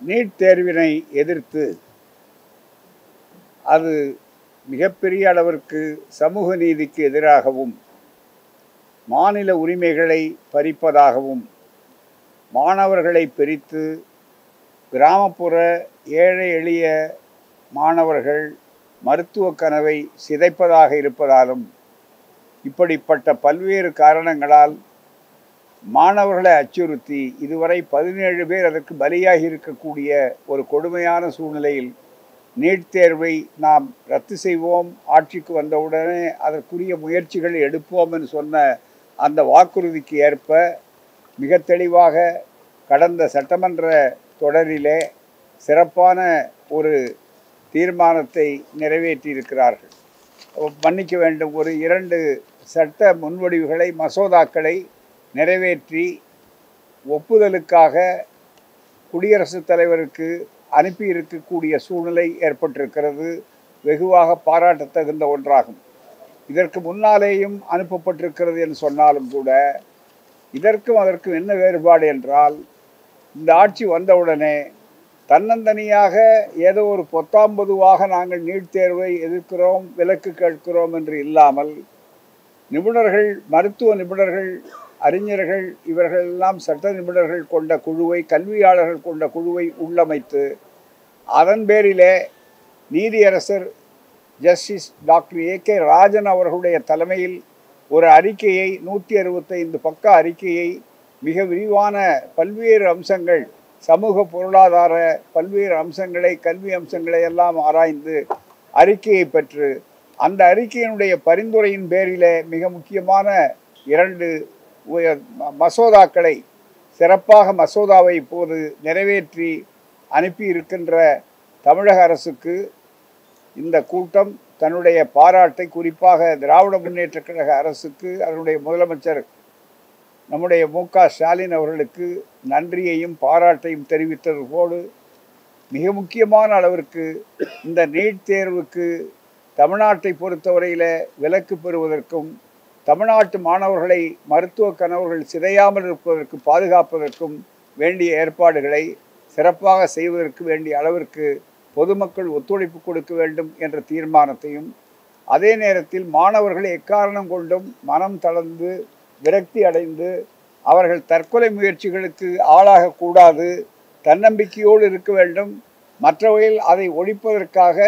NEET தேர்வினை எதிர்த்து அது மிகப்பெரிய அளவிற்கு சமூக நீதிக்கு எதிராகவும் மாநில உரிமைகளை பறிப்பதாகவும் மாணவர்களை பிரித்து கிராமப்புற ஏழை எளிய மாணவர்கள் மருத்துவ கனவை சிதைப்பதாக இருப்பதாலும் இப்படிப்பட்ட பல்வேறு காரணங்களால் மாணவர்களை அச்சுறுத்தி இதுவரை பதினேழு பேர் அதற்கு பலியாகி இருக்கக்கூடிய ஒரு கொடுமையான சூழ்நிலையில் நீட் தேர்வை நாம் ரத்து செய்வோம் ஆட்சிக்கு வந்தவுடனே அதற்குரிய முயற்சிகள் எடுப்போம் என்று சொன்ன அந்த வாக்குறுதிக்கு ஏற்ப மிக தெளிவாக கடந்த சட்டமன்ற தொடரிலே சிறப்பான ஒரு தீர்மானத்தை நிறைவேற்றியிருக்கிறார்கள். மன்னிக்க வேண்டும் ஒரு இரண்டு சட்ட முன்வடிவுகளை மசோதாக்களை நிறைவேற்றி ஒப்புதலுக்காக குடியரசுத் தலைவருக்கு அனுப்பியிருக்கக்கூடிய சூழ்நிலை ஏற்பட்டிருக்கிறது. வெகுவாக பாராட்டத்தகுந்த ஒன்றாகும். இதற்கு முன்னாலேயும் அனுப்பப்பட்டிருக்கிறது என்று சொன்னாலும் கூட இதற்கும் அதற்கும் என்ன வேறுபாடு என்றால் இந்த ஆட்சி வந்தவுடனே தன்னந்தனியாக ஏதோ ஒரு பொத்தாம்பதுவாக நாங்கள் நீட் தேர்வை எதிர்க்கிறோம் விலக்கு கேட்கிறோம் என்று இல்லாமல் நிபுணர்கள் மருத்துவ நிபுணர்கள் அறிஞர்கள் இவர்கள் எல்லாம் சட்ட நிபுணர்கள் கொண்ட குழுவை கல்வியாளர்கள் கொண்ட குழுவை உள்ளமைத்து அதன் பேரிலே நீதியரசர் justice doctor A K Rajan அவர்களுடைய தலைமையில் ஒரு அறிக்கையை நூற்றி அறுபத்தைந்து பக்க அறிக்கையை மிக விரிவான பல்வேறு அம்சங்கள் சமூக பொருளாதார பல்வேறு அம்சங்களை கல்வி அம்சங்களை எல்லாம் ஆராய்ந்து அறிக்கையை பெற்று அந்த அறிக்கையினுடைய பரிந்துரையின் பேரிலே மிக முக்கியமான இரண்டு மசோதாக்களை சிறப்பாக மசோதாவை இப்போது நிறைவேற்றி அனுப்பி இருக்கின்ற தமிழக அரசுக்கு இந்த கூட்டம் தன்னுடைய பாராட்டை குறிப்பாக திராவிட முன்னேற்றக் கழக அரசுக்கு அதனுடைய முதலமைச்சர் நம்முடைய மு க ஸ்டாலின் அவர்களுக்கு நன்றியையும் பாராட்டையும் தெரிவித்ததோடு மிக முக்கியமான அளவிற்கு இந்த நீட் தேர்வுக்கு தமிழ்நாட்டை பொறுத்தவரையில் விலக்கு பெறுவதற்கும் தமிழ்நாட்டு மாணவர்களை மருத்துவ கனவுகள் சிதையாமல் இருப்பதற்கு பாதுகாப்பதற்கும் வேண்டிய ஏற்பாடுகளை சிறப்பாக செய்வதற்கு வேண்டிய அளவிற்கு பொதுமக்கள் ஒத்துழைப்பு கொடுக்க வேண்டும் என்ற தீர்மானத்தையும் அதே நேரத்தில் மாணவர்கள் எக்காரணம் கொண்டும் மனம் தளர்ந்து விரக்தி அடைந்து அவர்கள் தற்கொலை முயற்சிகளுக்கு ஆளாகக்கூடாது தன்னம்பிக்கையோடு இருக்க வேண்டும். மற்றவையில் அதை ஒழிப்பதற்காக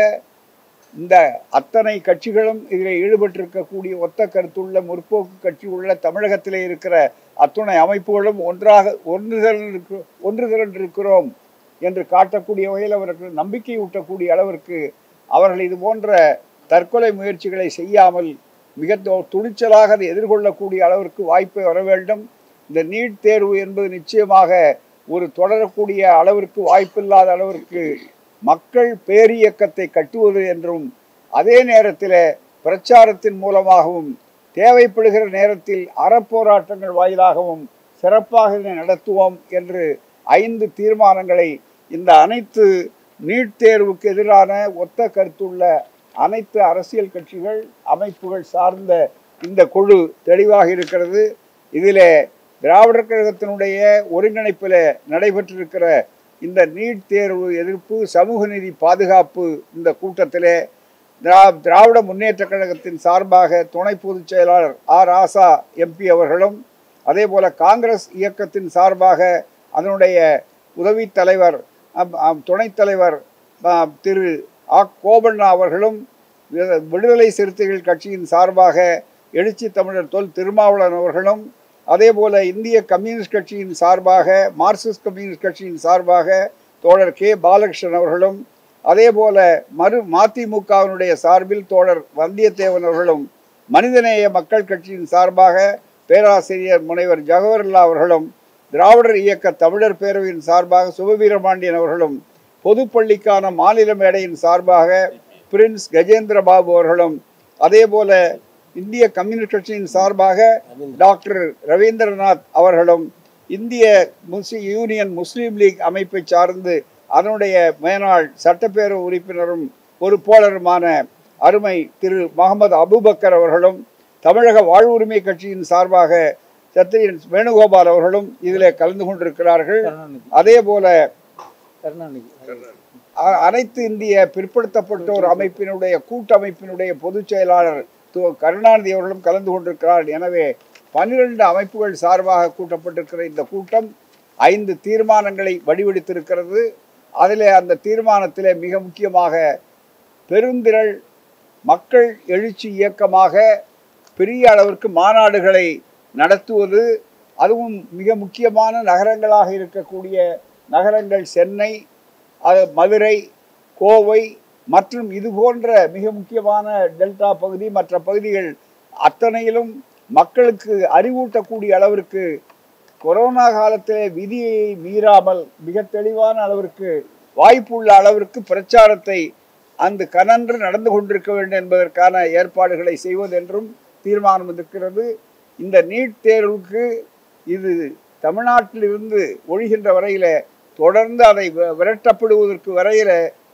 இந்த அத்தனை கட்சிகளும் இதில் ஈடுபட்டிருக்கக்கூடிய ஒத்த கருத்துள்ள முற்போக்கு கட்சி உள்ள தமிழகத்தில் இருக்கிற அத்துணை அமைப்புகளும் ஒன்றாக ஒன்று திரண்டிருக்க ஒன்று திரண்டிருக்கிறோம் என்று காட்டக்கூடிய வகையில் அவர்கள் நம்பிக்கை ஊட்டக்கூடிய அளவிற்கு அவர்கள் இது போன்ற தற்கொலை முயற்சிகளை செய்யாமல் மிக துணிச்சலாக அதை எதிர்கொள்ளக்கூடிய அளவிற்கு வாய்ப்பை வர வேண்டும். இந்த நீட் தேர்வு என்பது நிச்சயமாக ஒரு தொடரக்கூடிய அளவிற்கு வாய்ப்பில்லாத அளவிற்கு மக்கள் பேரியக்கத்தை கட்டுவது என்றும் அதே நேரத்தில் பிரச்சாரத்தின் மூலமாகவும் தேவைப்படுகிற நேரத்தில் அறப்போராட்டங்கள் வாயிலாகவும் சிறப்பாக நடத்துவோம் என்று ஐந்து தீர்மானங்களை இந்த அனைத்து நீட் தேர்வுக்கு எதிரான ஒத்த கருத்துள்ள அனைத்து அரசியல் கட்சிகள் அமைப்புகள் சார்ந்த இந்த குழு தெளிவாக இருக்கிறது. இதில் திராவிடர் கழகத்தினுடைய ஒருங்கிணைப்பில் நடைபெற்றிருக்கிற இந்த நீட் தேர்வு எதிர்ப்பு சமூக நீதி பாதுகாப்பு இந்த கூட்டத்திலே திரா திராவிட முன்னேற்றக் கழகத்தின் சார்பாக துணை பொதுச் செயலாளர் ஆர். ஆசா எம்பி அவர்களும் அதே போல் காங்கிரஸ் இயக்கத்தின் சார்பாக அதனுடைய உதவித் தலைவர் துணைத்தலைவர் துணைத் தலைவர் திரு. ஆ. கோபண்ணா அவர்களும் விடுதலை சிறுத்தைகள் கட்சியின் சார்பாக எழுச்சி தமிழர் தொல் திருமாவளவன் அவர்களும் அதே போல் இந்திய கம்யூனிஸ்ட் கட்சியின் சார்பாக மார்க்சிஸ்ட் கம்யூனிஸ்ட் கட்சியின் சார்பாக தோழர் கே. பாலகிருஷ்ணன் அவர்களும் அதே போல மறு மதிமுகவினுடைய சார்பில் தோழர் வந்தியத்தேவன் அவர்களும் மனிதநேய மக்கள் கட்சியின் சார்பாக பேராசிரியர் முனைவர் ஜவஹர்லா அவர்களும் திராவிடர் இயக்க தமிழர் பேரவையின் சார்பாக சுபவீரபாண்டியன் அவர்களும் பொதுப்பள்ளிக்கான மாநில மேடையின் சார்பாக பிரின்ஸ் கஜேந்திர பாபு அவர்களும் அதே போல இந்திய கம்யூனிஸ்ட் கட்சியின் சார்பாக டாக்டர் ரவீந்திரநாத் அவர்களும் இந்திய முஸ்லிம் யூனியன் முஸ்லீம் லீக் அமைப்பை சார்ந்து அதனுடைய மேனாள் சட்டப்பேரவை உறுப்பினரும் பொறுப்பாளருமான அருமை திரு முகமது அபுபக்கர் அவர்களும் தமிழக வாழ்வுரிமை கட்சியின் சார்பாக சத்திரியன் வேணுகோபால் அவர்களும் இதில் கலந்து கொண்டிருக்கிறார்கள். அதே போல அனைத்து இந்திய பிற்படுத்தப்பட்டோர் அமைப்பினுடைய கூட்டமைப்பினுடைய பொதுச் செயலாளர் கருணாநிதி அவர்களும் கலந்து கொண்டிருக்கிறார். எனவே பன்னிரண்டு அமைப்புகள் சார்பாக கூட்டப்பட்டிருக்கிற இந்த கூட்டம் ஐந்து தீர்மானங்களை வடிவெடுத்திருக்கிறது. அதில் அந்த தீர்மானத்திலே மிக முக்கியமாக பெருந்திரள் மக்கள் எழுச்சி இயக்கமாக பெரிய அளவிற்கு மாநாடுகளை நடத்துவது அதுவும் மிக முக்கியமான நகரங்களாக இருக்கக்கூடிய நகரங்கள் சென்னை மதுரை கோவை மற்றும் இது போன்ற மிக முக்கியமான டெல்டா பகுதி மற்ற பகுதிகள் அத்தனையிலும் மக்களுக்கு அறிவூட்டக்கூடிய அளவிற்கு கொரோனா காலத்தில் விதியை மீறாமல் மிக தெளிவான அளவிற்கு வாய்ப்புள்ள அளவிற்கு பிரச்சாரத்தை அந்த கனன்று நடந்து கொண்டிருக்க வேண்டும் என்பதற்கான ஏற்பாடுகளை செய்வதென்றும் தீர்மானம் இருக்கிறது. இந்த நீட் தேர்வுக்கு இது தமிழ்நாட்டிலிருந்து ஒழிகின்ற வரையில் தொடர்ந்து அதை விரட்டப்படுவதற்கு வரையில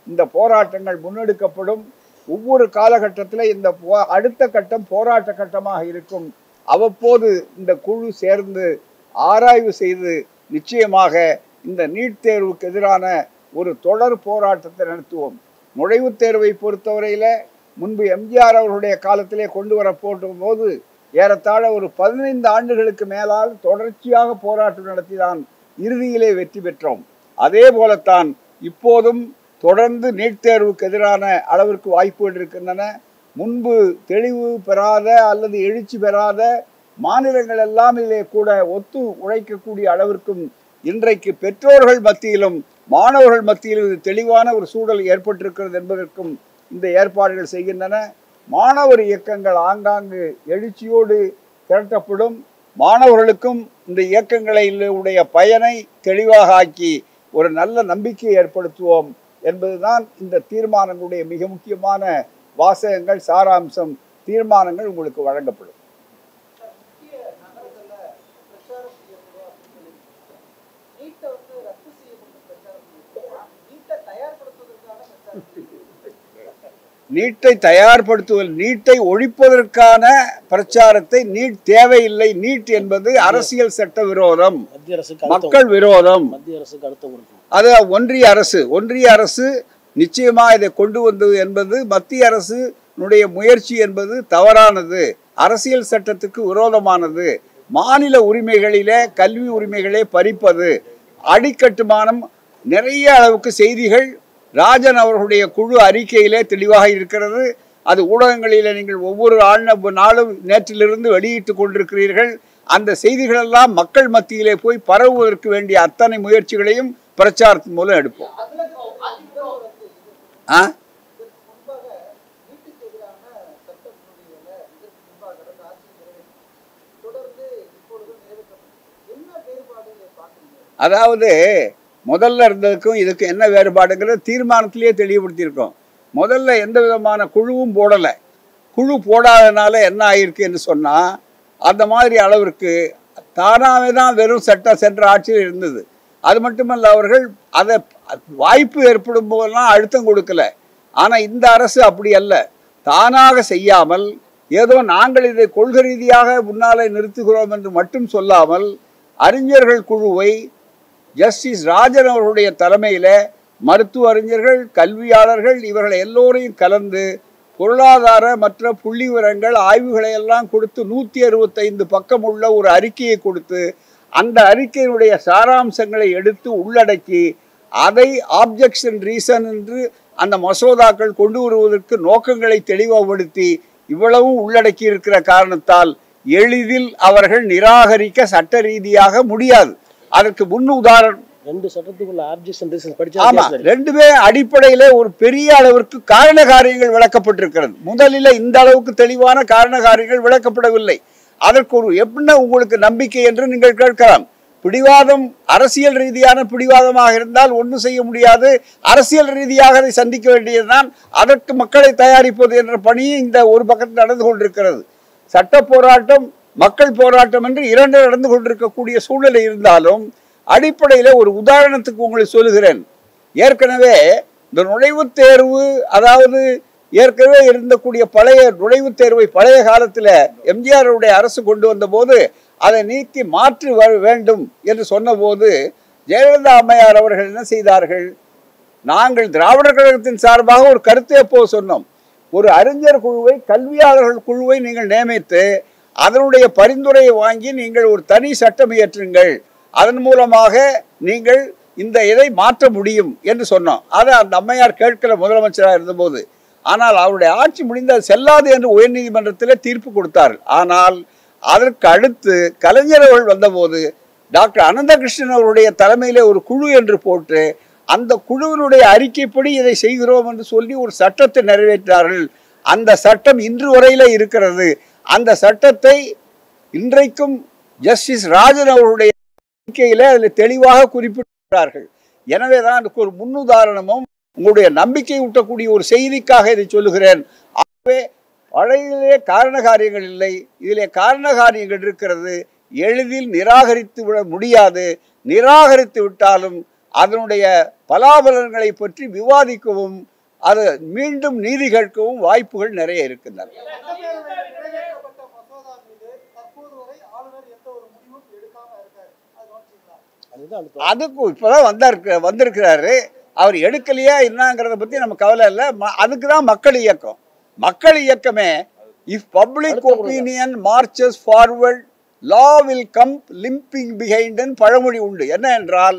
இந்த போராட்டங்கள் முன்னெடுக்கப்படும். ஒவ்வொரு காலகட்டத்தில் இந்த போ- அடுத்த கட்டம் போராட்ட கட்டமாக இருக்கும். அவ்வப்போது இந்த குழு சேர்ந்து ஆராய்வு செய்து நிச்சயமாக இந்த நீட் தேர்வுக்கு எதிரான ஒரு தொடர் போராட்டத்தை நடத்துவோம். நுழைவுத் தேர்வை பொறுத்தவரையில் முன்பு எம்ஜிஆர் அவர்களுடைய காலத்திலே கொண்டு வர போது ஏறத்தாழ ஒரு பதினைந்து ஆண்டுகளுக்கு மேலால் தொடர்ச்சியாக போராட்டம் நடத்தி தான் இறுதியிலே வெற்றி பெற்றோம். அதே போலத்தான் இப்போதும் தொடர்ந்து நீட் தேர்வுக்கு எதிரான அளவிற்கு வாய்ப்புகள் இருக்கின்றன. முன்பு தெளிவு பெறாத அல்லது எழுச்சி பெறாத மாநிலங்கள் எல்லாமிலே கூட ஒத்து உழைக்கக்கூடிய அளவிற்கும் இன்றைக்கு பெற்றோர்கள் மத்தியிலும் மாணவர்கள் மத்தியிலும் இது தெளிவான ஒரு சூழல் ஏற்பட்டிருக்கிறது என்பதற்கும் இந்த ஏற்பாடுகள் செய்கின்றன. மாணவர் இயக்கங்கள் ஆங்காங்கு எழுச்சியோடு திரட்டப்படும். மாணவர்களுக்கும் இந்த இயக்கங்களை உடைய பயனை தெளிவாக ஆக்கி ஒரு நல்ல நம்பிக்கையை ஏற்படுத்துவோம். என்பதுதான் இந்த தீர்மானங்களுடைய மிக முக்கியமான வாசகங்கள் சாராம்சம். தீர்மானங்கள் உங்களுக்கு வழங்கப்படும். நீட்டை தயார்படுத்துவதில் நீட்டை ஒழிப்பதற்கான பிரச்சாரத்தை நீட் தேவையில்லை. நீட் என்பது அரசியல் சட்ட விரோதம். மக்கள் விரோதம். மத்திய அரசுக்கு கொடுக்கணும் அது ஒன்றிய அரசு. ஒன்றிய அரசு நிச்சயமாக இதை கொண்டு வந்தது என்பது மத்திய அரசுனுடைய முயற்சி என்பது தவறானது. அரசியல் சட்டத்துக்கு விரோதமானது. மாநில உரிமைகளிலே கல்வி உரிமைகளை பறிப்பது. அடிக்கட்டுமானம் நிறைய அளவுக்கு செய்திகள் ராஜன் அவர்களுடைய குழு அறிக்கையிலே தெளிவாக இருக்கிறது. அது ஊடகங்களில் நீங்கள் ஒவ்வொரு ஆள் நாளும் நேற்றிலிருந்து வெளியிட்டு கொண்டிருக்கிறீர்கள். அந்த செய்திகளெல்லாம் மக்கள் மத்தியிலே போய் பரவுவதற்கு வேண்டிய அத்தனை முயற்சிகளையும் பிரச்சாரத்தின் மூலம் எடுப்போம். ஆ? அதாவது முதல்ல இருந்ததுக்கும் இதுக்கும் என்ன வேறுபாடுங்கிறத தீர்மானத்திலேயே தெளிவுபடுத்தியிருக்கோம். முதல்ல எந்த விதமான குழுவும் போடலை. குழு போடாதனால என்ன ஆயிருக்குன்னு சொன்னால் அந்த மாதிரி அளவிற்கு தானாகவே தான் வெறும் சட்டம் சென்ற ஆட்சியில் இருந்தது. அது மட்டுமல்ல அவர்கள் அதை வாய்ப்பு ஏற்படும் போதெல்லாம் அழுத்தம் கொடுக்கல. ஆனால் இந்த அரசு அப்படி அல்ல. தானாக செய்யாமல் ஏதோ நாங்கள் இதை கொள்கை ரீதியாக முன்னாலே நிறுத்துகிறோம் என்று மட்டும் சொல்லாமல் அறிஞர்கள் குழுவை ஜஸ்டிஸ் ராஜன் அவர்களுடைய தலைமையில் மருத்துவ அறிஞர்கள் கல்வியாளர்கள் இவர்கள் எல்லோரையும் கலந்து பொருளாதார மற்ற புள்ளி விவரங்கள் ஆய்வுகளை எல்லாம் கொடுத்து நூற்றி அறுபத்தைந்து பக்கம் உள்ள ஒரு அறிக்கையை கொடுத்து அந்த அறிக்கையினுடைய சாராம்சங்களை எடுத்து உள்ளடக்கி அதை ஆப்ஜெக்ஷன் ரீசன் என்று அந்த மசோதாக்கள் கொண்டு வருவதற்கு நோக்கங்களை தெளிவுபடுத்தி இவ்வளவும் உள்ளடக்கி இருக்கிற காரணத்தால் எளிதில் அவர்கள் நிராகரிக்க சட்ட ரீதியாக முடியாது. அதற்கு முன் உதாரணம். ரெண்டு சட்டத்துக்குள்ள ஆப்ஜெக்ஷன் ரீசன் ஆமா படிச்சா ரெண்டுமே அடிப்படையில ஒரு பெரிய அளவிற்கு காரண காரியங்கள் விளக்கப்பட்டிருக்கிறது. முதலில் இந்த அளவுக்கு தெளிவான காரண காரியங்கள் விளக்கப்படவில்லை. அதற்கு ஒரு எப்படின்னா உங்களுக்கு நம்பிக்கை என்று நீங்கள் கேட்கலாம். பிடிவாதம் அரசியல் ரீதியான பிடிவாதமாக இருந்தால் ஒன்றும் செய்ய முடியாது. அரசியல் ரீதியாக அதை சந்திக்க வேண்டியதுதான். அதற்கு மக்களை தயாரிப்பது என்ற பணியும் இந்த ஒரு பக்கத்தில் நடந்து கொண்டிருக்கிறது. சட்ட போராட்டம் மக்கள் போராட்டம் என்று இரண்டு நடந்து கொண்டிருக்கக்கூடிய சூழ்நிலை இருந்தாலும் அடிப்படையில் ஒரு உதாரணத்துக்கு உங்களை சொல்லுகிறேன். ஏற்கனவே இந்த நுழைவுத் தேர்வு அதாவது ஏற்கனவே இருந்தக்கூடிய பழைய நுழைவுத் தேர்வை பழைய காலத்தில் எம்ஜிஆருடைய அரசு கொண்டு வந்தபோது அதை நீக்கி மாற்றி வேண்டும் என்று சொன்னபோது ஜெயலலிதா அம்மையார் அவர்கள் என்ன செய்தார்கள்? நாங்கள் திராவிடர் கழகத்தின் சார்பாக ஒரு கருத்தை எப்போ சொன்னோம். ஒரு அறிஞர் குழுவை கல்வியாளர்கள் குழுவை நீங்கள் நியமித்து அதனுடைய பரிந்துரையை வாங்கி நீங்கள் ஒரு தனி சட்டம் இயற்றுங்கள். அதன் மூலமாக நீங்கள் இந்த இதை மாற்ற முடியும் என்று சொன்னோம். அதை அந்த அம்மையார் கேட்கல முதலமைச்சராக இருந்தபோது ஆனால் அவருடைய ஆட்சி முடிந்தால் அது செல்லாது என்று உயர்நீதிமன்றத்தில் தீர்ப்பு கொடுத்தார்கள். ஆனால் அதற்கு அடுத்து கலைஞர் அவர்கள் வந்தபோது டாக்டர் அனந்தகிருஷ்ணன் அவருடைய தலைமையிலே ஒரு குழு என்று போட்டு அந்த குழுவினுடைய அறிக்கைப்படி இதை செய்கிறோம் என்று சொல்லி ஒரு சட்டத்தை நிறைவேற்றார்கள். அந்த சட்டம் இன்று வரையில இருக்கிறது. அந்த சட்டத்தை இன்றைக்கும் ஜஸ்டிஸ் ராஜன் அவருடைய அறிக்கையில அதில் தெளிவாக குறிப்பிட்டார்கள் எனவே தான் அதுக்கு ஒரு முன்னுதாரணமும் உங்களுடைய நம்பிக்கை ஊட்டக்கூடிய ஒரு செய்திக்காக இதை சொல்லுகிறேன். ஆகவே பழையிலே காரண காரியங்கள் இல்லை. இதிலே காரண காரியங்கள் இருக்கிறது. எளிதில் நிராகரித்து விட முடியாது. நிராகரித்து விட்டாலும் அதனுடைய பலாபலன்களை பற்றி விவாதிக்கவும் அது மீண்டும் நீதி கேட்கவும் வாய்ப்புகள் நிறைய இருக்கின்றன. சட்டப்பேரவையில் நிறைவேற்றப்பட்ட மசோதா மீது தற்போது வரை ஆளுநர் எந்த ஒரு முடிவும் எடுக்காம இருக்காரு அது கவனிச்சீங்களா அதுதான் அடுத்த அதுக்கும் இப்போதான் வந்தாருக்கு வந்திருக்கிறாரு. அவர் எடுக்கலையா என்னங்கிறத பற்றி நம்ம கவலை இல்லை. அதுக்கு தான் மக்கள் இயக்கம். மக்கள் இயக்கமே if public opinion marches forward law will come limping பிஹைண்டன் பழமொழி உண்டு. என்ன என்றால்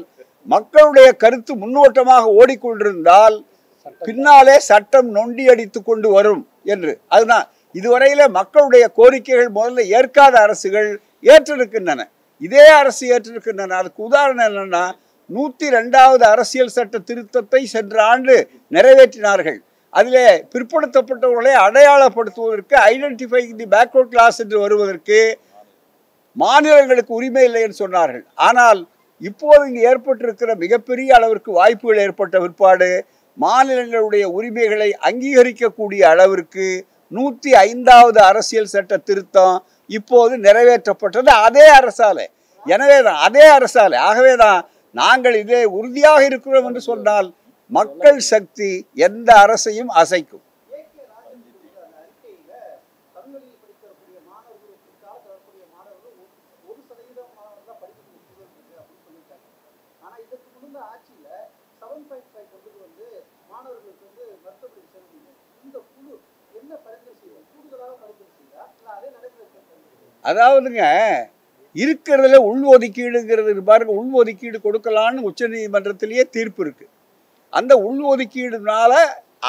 மக்களுடைய கருத்து முன்னோட்டமாக ஓடிக்கொண்டிருந்தால் பின்னாலே சட்டம் நொண்டி அடித்து கொண்டு வரும் என்று. அதுதான் இதுவரையில மக்களுடைய கோரிக்கைகள் முதல்ல ஏற்காத அரசுகள் ஏற்றிருக்கின்றன. இதே அரசு ஏற்றிருக்கின்றன. அதுக்கு உதாரணம் என்னன்னா நூற்றி ரெண்டாவது அரசியல் சட்ட திருத்தத்தை சென்ற ஆண்டு நிறைவேற்றினார்கள். அதிலே பிற்படுத்தப்பட்டவர்களை அடையாளப்படுத்துவதற்கு ஐடென்டிஃபை தி பேக்வர்ட் கிளாஸ் என்று வருவதற்கு மாநிலங்களுக்கு உரிமை இல்லை என்று சொன்னார்கள். ஆனால் இப்போது இங்கு ஏற்பட்டிருக்கிற மிகப்பெரிய அளவிற்கு வாய்ப்புகள் ஏற்பட்ட பிற்பாடு மாநிலங்களுடைய உரிமைகளை அங்கீகரிக்கக்கூடிய அளவிற்கு நூற்றி ஐந்தாவது அரசியல் சட்ட திருத்தம் இப்போது நிறைவேற்றப்பட்டது. அதே அரசாலை எனவே தான் அதே அரசாலே. ஆகவே தான் நாங்கள் இதே உறுதியாக இருக்கிறோம் என்று சொன்னால் மக்கள் சக்தி எந்த அரசையும் அசைக்கும். அதாவதுங்க இருக்கிறதுல உள்ஒதுக்கீடுங்கிறது பாருங்க உள்ஒதுக்கீடு கொடுக்கலான்னு உச்சநீதிமன்றத்திலேயே தீர்ப்பு இருக்கு. அந்த உள்ஒதுக்கீடுனால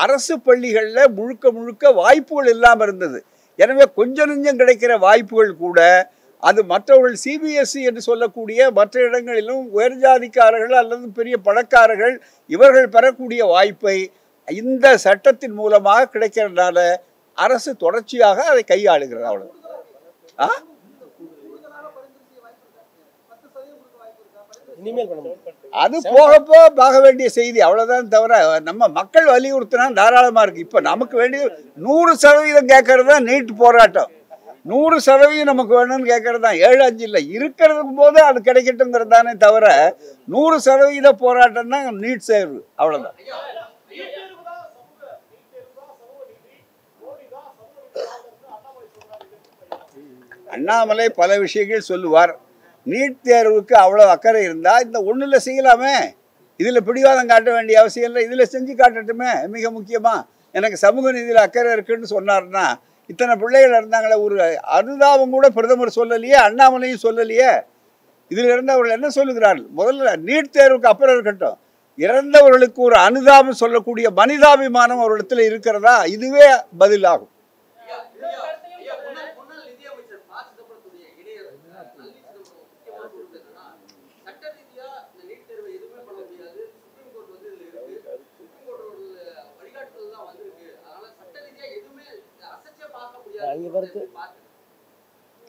அரசு பள்ளிகளில் முழுக்க முழுக்க வாய்ப்புகள் இல்லாமல் இருந்தது. எனவே கொஞ்சம் நெஞ்சம் கிடைக்கிற வாய்ப்புகள் கூட அது மற்றவர்கள் சிபிஎஸ்சி என்று சொல்லக்கூடிய மற்ற இடங்களிலும் உயர்ஜாதிக்காரர்கள் அல்லது பெரிய பணக்காரர்கள் இவர்கள் பெறக்கூடிய வாய்ப்பை இந்த சட்டத்தின் மூலமாக கிடைக்கிறதுனால அரசு தொடர்ச்சியாக அதை கையாளுகிறது அவ்வளோ ஆ கூடுதலாக பரிந்துரை செய்ய வாய்ப்பு இருக்கா பத்து சதவீதம் கொடுக்க வாய்ப்பு இருக்கா பரிந்துரை இனிமேல் பண்ண முடியும் அது போக போக பார்க்க வேண்டிய செய்தி அவ்வளவுதான் தவிர நம்ம மக்கள் வலியுறுத்தினா தாராளமா இருக்கு. இப்ப நமக்கு வேண்டிய நூறு சதவீதம் கேட்கறது தான் நீட் போராட்டம். நூறு சதவீதம் நமக்கு வேணும்னு கேட்கறது தான். ஏழு அஞ்சு இல்லை இருக்கிறதுக்கு போது அது கிடைக்கட்டுங்கிறது தானே தவிர நூறு சதவீத போராட்டம் தான் நீட் சேர்வு அவ்வளவுதான். அண்ணாமலை பல விஷயங்கள் சொல்லுவார். நீட் தேர்வுக்கு அவ்வளோ அக்கறை இருந்தால் இந்த ஒன்றில் செய்யலாமே. இதில் பிடிவாதம் காட்ட வேண்டிய அவசியம் இல்லை. இதில் செஞ்சு காட்டட்டுமே. மிக முக்கியமாக எனக்கு சமூக நீதியில் அக்கறை இருக்குன்னு சொன்னார்னா இத்தனை பிள்ளைகள் இருந்தாங்களே ஒரு அனுதாபம் கூட பிரதமர் சொல்லலையே அண்ணாமலையும் சொல்லலையே. இதில் இருந்து அவர்கள் என்ன சொல்லுகிறார்கள்? முதல்ல நீட் தேர்வுக்கு அப்புறம் இருக்கட்டும். இறந்தவர்களுக்கு ஒரு அனுதாபம் சொல்லக்கூடிய மனிதாபிமானம் அவரிடத்தில் இருக்கிறதா? இதுவே பதிலாகும் முன்னாள் முன்னாள் நிதியமைச்சர் ப. சிதம்பரத்துடைய இணையர் நல்லி சிதம்பரம் முக்கியமான சொல்றது என்னன்னா சட்ட ரீதியா இந்த நீட் தேர்வை எதுவுமே பண்ண முடியாது சுப்ரீம் கோர்ட் வந்து இதுல இருக்கு சுப்ரீம் கோர்ட்டோட வழிகாட்டுதல் தான் வந்திருக்கு அதனால சட்ட ரீதியா எதுவுமே அசைச்சே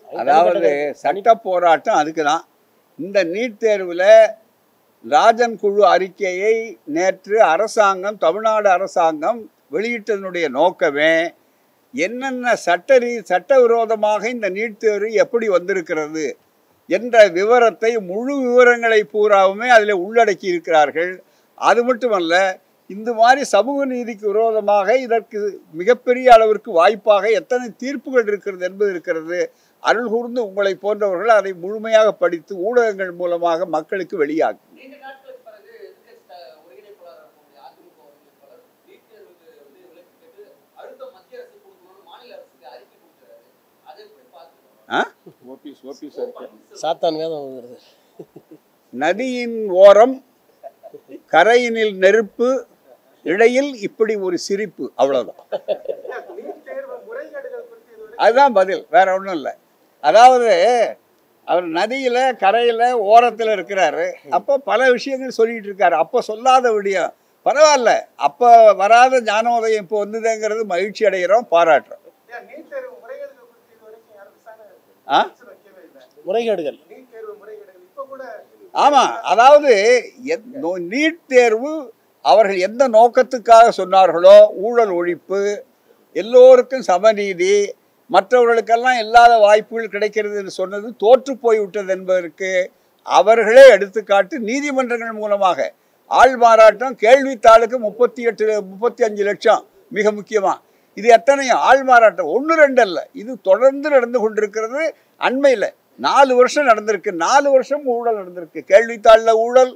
அதாவது சட்ட போராட்டம் அதுக்கு தான் இந்த நீட் தேர்வில் ராஜன் குழு அறிக்கையை நேற்று அரசாங்கம் தமிழ்நாடு அரசாங்கம் வெளியிட்டதனுடைய நோக்கமே என்னென்ன சட்ட ரீ சட்டவிரோதமாக இந்த நீட் தேர்வு எப்படி வந்திருக்கிறது என்ற விவரத்தை முழு விவரங்களை பூராவுமே அதில் உள்ளடக்கி இருக்கிறார்கள் அது மட்டுமல்ல இந்த மாதிரி சமூக நீதிக்கு விரோதமாக இதற்கு மிகப்பெரிய அளவிற்கு வாய்ப்பாக எத்தனை தீர்ப்புகள் இருக்கிறது என்பது இருக்கிறது. அருள் கூர்ந்து உங்களை போன்றவர்கள் அதை முழுமையாக படித்து ஊடகங்கள் மூலமாக மக்களுக்கு வெளியாகும் சாத்தான் நதியின் ஓரம் கரையினில் நெருப்பு இடையில் இப்படி ஒரு சிரிப்பு இதுவரை அதுதான் பதில் வேற ஒன்றும் இல்லை. அதாவது அவர் நதியில கரையில ஓரத்தில் இருக்கிறாரு. அப்போ பல விஷயங்கள் சொல்லிட்டு இருக்காரு. அப்போ சொல்லாத விடியம். பரவாயில்ல. அப்போ வராத ஞானோதயம் இப்போ வந்ததுங்கிறது மகிழ்ச்சி அடைகிறோம் பாராட்டுறோம். ஆ? முறைகேடுகள். ஆமாம் அதாவது நீட் தேர்வு அவர்கள் எந்த நோக்கத்துக்காக சொன்னார்களோ ஊழல் ஒழிப்பு எல்லோருக்கும் சமநீதி மற்றவர்களுக்கெல்லாம் இல்லாத வாய்ப்புகள் கிடைக்கிறது என்று சொன்னது தோற்று போய்விட்டது என்பதற்கு அவர்களே எடுத்துக்காட்டு நீதிமன்றங்கள் மூலமாக. ஆள் மாறாட்டம் கேள்வித்தாளுக்கு முப்பத்தி எட்டு முப்பத்தி அஞ்சு லட்சம் மிக முக்கியமாக இது எத்தனையும் ஆள் மாறாட்டம். ஒன்று ரெண்டு அல்ல. இது தொடர்ந்து நடந்து கொண்டிருக்கிறது. அண்மையில் நாலு வருஷம் நடந்திருக்கு. நாலு வருஷம் ஊழல் நடந்திருக்கு. கேள்வித்தாளில் ஊழல்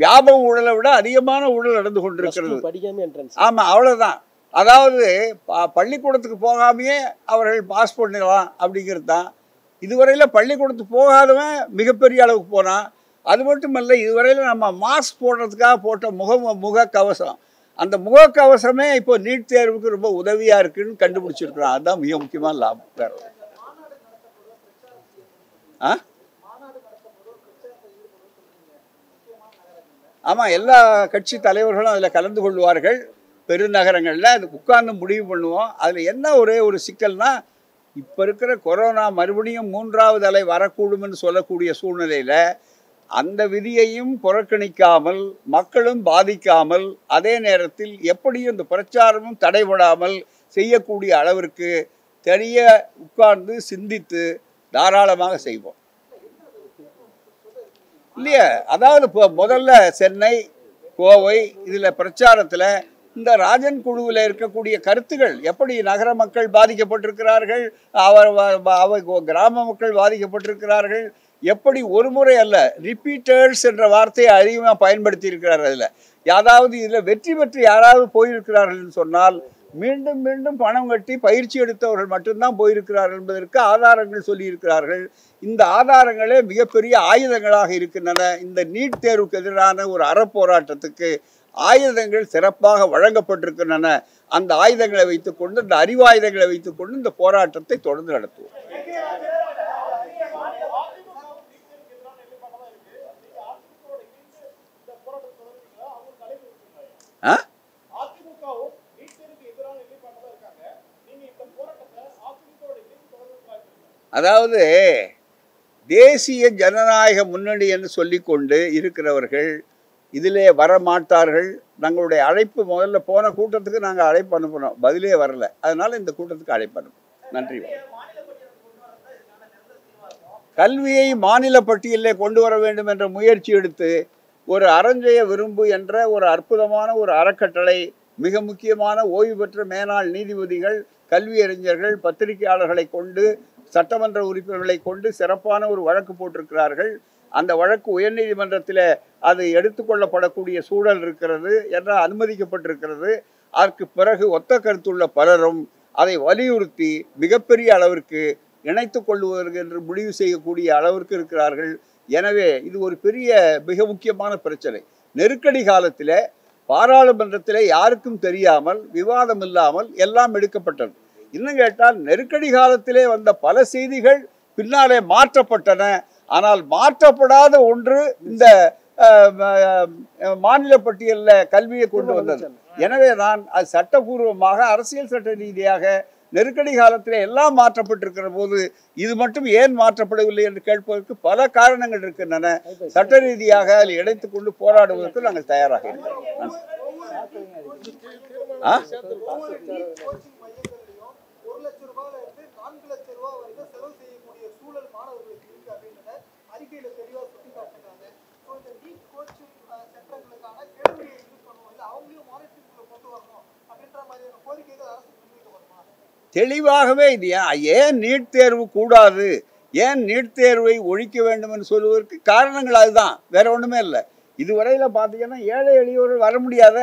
வியாபக ஊழலை விட அதிகமான ஊழல் நடந்து கொண்டிருக்கிறது. ஆமாம் அவ்வளோதான் அதாவது பள்ளிக்கூடத்துக்கு போகாமையே அவர்கள் பாஸ் பண்ணலாம் அப்படிங்கிறது தான். இதுவரையில் பள்ளிக்கூடத்துக்கு போகாதவன் மிகப்பெரிய அளவுக்கு போனான் அது மட்டுமல்ல இதுவரையில் நம்ம மாஸ்க் போடுறதுக்காக போட்ட முக முக கவசம் அந்த முகக்கவசமே இப்போ நீட் தேர்வுக்கு ரொம்ப உதவியாக இருக்குன்னு கண்டுபிடிச்சிருக்கிறோம் அதுதான் மிக முக்கியமான லாபம் வேற இல்ல. ஆ? ஆமாம் எல்லா கட்சி தலைவர்களும் அதில் கலந்து கொள்வார்கள். பெருநகரங்களில் அது உட்கார்ந்து முடிவு பண்ணுவோம். அதில் என்ன ஒரே ஒரு சிக்கல்னால் இப்போ இருக்கிற கொரோனா மறுபடியும் மூன்றாவது அலை வரக்கூடும்னு சொல்லக்கூடிய சூழ்நிலையில் அந்த விதியையும் புறக்கணிக்காமல் மக்களும் பாதிக்காமல் அதே நேரத்தில் எப்படியும் இந்த பிரச்சாரமும் தடைபடாமல் செய்யக்கூடிய அளவிற்கு தெரிய உட்கார்ந்து சிந்தித்து தாராளமாக செய்வோம். இல்லையா அதாவது இப்போ முதல்ல சென்னை கோவை இதில் பிரச்சாரத்தில் இந்த ராஜன் குழுவில் இருக்கக்கூடிய கருத்துகள் எப்படி நகர மக்கள் பாதிக்கப்பட்டிருக்கிறார்கள் அவர் அவர் கிராம மக்கள் பாதிக்கப்பட்டிருக்கிறார்கள் எப்படி ஒரு முறை அல்ல ரிப்பீட்டர்ஸ் என்ற வார்த்தையை அதிகமாக பயன்படுத்தி இருக்கிறார் அதில். யாராவது இதில் வெற்றி பெற்று யாராவது போயிருக்கிறார்கள் சொன்னால் மீண்டும் மீண்டும் பணம் கட்டி பயிற்சி எடுத்தவர்கள் மட்டும்தான் போயிருக்கிறார்கள் என்பதற்கு ஆதாரங்கள் சொல்லியிருக்கிறார்கள். இந்த ஆதாரங்களே மிகப்பெரிய ஆயுதங்களாக இருக்கின்றன. இந்த நீட் தேர்வுக்கு எதிரான ஒரு அறப்போராட்டத்துக்கு ஆயுதங்கள் சிறப்பாக வழங்கப்பட்டிருக்கின்றன. அந்த ஆயுதங்களை வைத்துக்கொண்டு இந்த அறிவாயுதங்களை வைத்துக்கொண்டு இந்த போராட்டத்தை தொடர்ந்து நடத்துவோம். ஆ அதிமுகவும் நீட் தேர்வுக்கு எதிரான நிலைப்பாட்டில் தான் இருக்காங்க நீங்க இந்த போராட்டத்தை அதிமுகவோட இணைந்து தொடர்ந்து பார்க்கிறீங்க அதாவது தேசிய ஜனநாயக முன்னணி என்று சொல்லிக்கொண்டு இருக்கிறவர்கள் இதிலே வரமாட்டார்கள். தங்களுடைய அழைப்பு முதல்ல போன கூட்டத்துக்கு நாங்கள் அழைப்பு அனுப்பினோம். பதிலே வரல. அதனால் இந்த கூட்டத்துக்கு அழைப்பு அனுப்பணும் நன்றி. கல்வியை மாநில பட்டியலே கொண்டு வர வேண்டும் என்ற முயற்சி எடுத்து ஒரு அறஞ்செய விரும்பு என்ற ஒரு அற்புதமான ஒரு அறக்கட்டளை மிக முக்கியமான ஓய்வு பெற்ற மேனாள் நீதிபதிகள் கல்வியறிஞர்கள் பத்திரிகையாளர்களை கொண்டு சட்டமன்ற உறுப்பினர்களை கொண்டு சிறப்பான ஒரு வழக்கு போட்டிருக்கிறார்கள். அந்த வழக்கு உயர்நீதிமன்றத்தில் அது எடுத்துக்கொள்ளப்படக்கூடிய சூழல் இருக்கிறது என்ற அனுமதிக்கப்பட்டிருக்கிறது. அதற்கு பிறகு ஒத்த கருத்துள்ள பலரும் அதை வலியுறுத்தி மிகப்பெரிய அளவிற்கு இணைத்து கொள்வதற்கு என்று முடிவு செய்யக்கூடிய அளவிற்கு இருக்கிறார்கள். எனவே இது ஒரு பெரிய மிக முக்கியமான பிரச்சனை. நெருக்கடி காலத்தில் பாராளுமன்றத்தில் யாருக்கும் தெரியாமல் விவாதம் இல்லாமல் எல்லாம் எடுக்கப்பட்டது. இன்னும் கேட்டால் நெருக்கடி காலத்திலே வந்த பல செய்திகள் பின்னாலே மாற்றப்பட்டன. ஆனால் மாற்றப்படாத ஒன்று இந்த மாநில பட்டியலில் கல்வியை கொண்டு வந்தது. எனவே நான் அது சட்டபூர்வமாக அரசியல் சட்ட ரீதியாக நெருக்கடி காலத்தில் எல்லாம் மாற்றப்பட்டிருக்கிற போது இது மட்டும் ஏன் மாற்றப்படவில்லை என்று கேட்பதற்கு பல காரணங்கள் இருக்கின்றன. சட்ட ரீதியாக அதில் இணைத்துக் கொண்டு போராடுவதற்கு நாங்கள் தயாராக இருக்கிறோம். ஆ ஒவ்வொரு நீட் கோச்சிங் மையங்கள்லையும் ஒரு லட்சம் ரூபாயில இருந்து நான்கு லட்சம் ரூபாய் வரைக்கும் செலவு செய்யக்கூடிய சூழல் மாணவர்களுக்கு இருக்கு அப்படின்றத அறிக்கையில தெளிவா சுட்டி காட்டுறாங்க ஸோ இந்த நீட் கோச்சிங் சென்டர்களுக்கான கேள்வியை யூஸ் பண்ணுவாங்க அவங்களையும் மானிட்டரிங்குள்ள கொண்டு வரணும் அப்படின்ற மாதிரியான கோரிக்கைகள் அரசு முன்வைக்கப்படுமா தெளிவாகவே இது ஏன் நீட் தேர்வு கூடாது? ஏன் நீட் தேர்வை ஒழிக்க வேண்டும் என்று சொல்வதற்கு காரணங்கள் அதுதான். வேற ஒன்றுமே இல்லை. இதுவரையில் பார்த்தீங்கன்னா ஏழை எளியவர்கள் வர முடியாத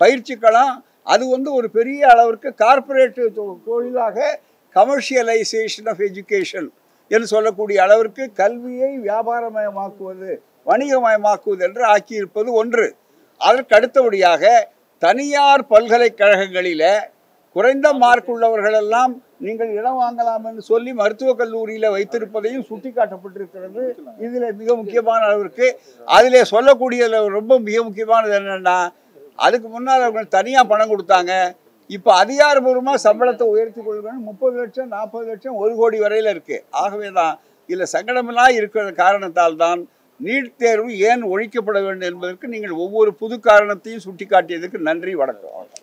பயிற்சிக்கலாம் அது வந்து ஒரு பெரிய அளவிற்கு கார்பரேட் தொழிலாக கமர்ஷியலைசேஷன் ஆஃப் எஜுகேஷன் என்று சொல்லக்கூடிய அளவிற்கு கல்வியை வியாபாரமயமாக்குவது வணிகமயமாக்குவது என்று ஆக்கியிருப்பது ஒன்று. அதற்கு அடுத்தபடியாக தனியார் பல்கலைக்கழகங்களில் குறைந்த மார்க் உள்ளவர்களெல்லாம் நீங்கள் இடம் வாங்கலாம் என்று சொல்லி மருத்துவக் கல்லூரியில் வைத்திருப்பதையும் சுட்டிக்காட்டப்பட்டிருக்கிறது. இதில் மிக முக்கியமான அளவிற்கு அதில் சொல்லக்கூடியதுல ரொம்ப மிக முக்கியமானது என்னன்னா அதுக்கு முன்னால் அவங்க தனியாக பணம் கொடுத்தாங்க. இப்போ அதிகாரபூர்வமாக சம்பளத்தை உயர்த்தி கொள்ளுங்கன்னு முப்பது லட்சம் நாற்பது லட்சம் ஒரு கோடி வரையில் இருக்கு. ஆகவே தான் இதில் சங்கடமெல்லாம் இருக்கிற காரணத்தால் தான் நீட் தேர்வு ஏன் ஒழிக்கப்பட வேண்டும் என்பதற்கு நீங்கள் ஒவ்வொரு புது காரணத்தையும் சுட்டிக்காட்டியதுக்கு நன்றி வணக்கம்.